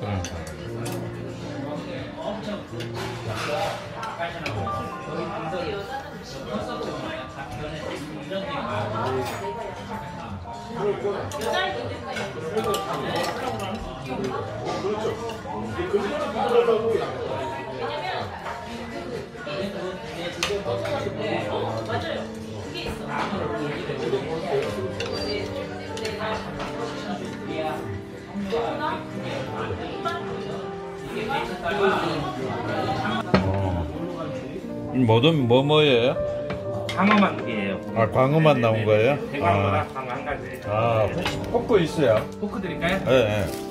그러니까. 어. 뭐든 뭐 뭐예요? 광어만 이에요. 아, 광어만 나온 거예요? 대광어랑 아. 광어 한 가지예요. 아, 포크 있어요? 포크 드릴까요? 예, 예.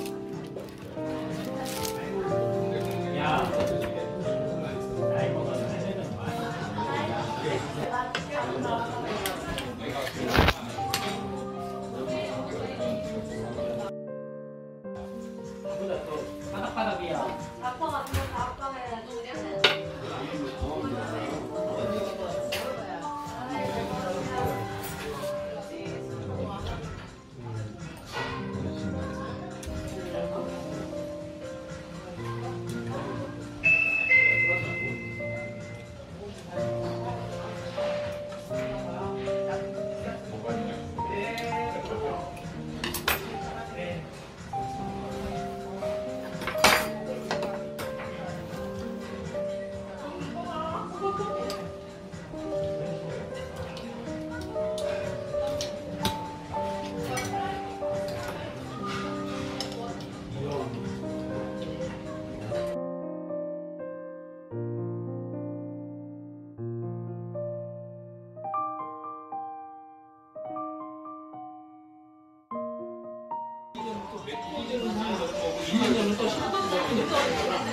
바닥이야. 아빠 같은 昔。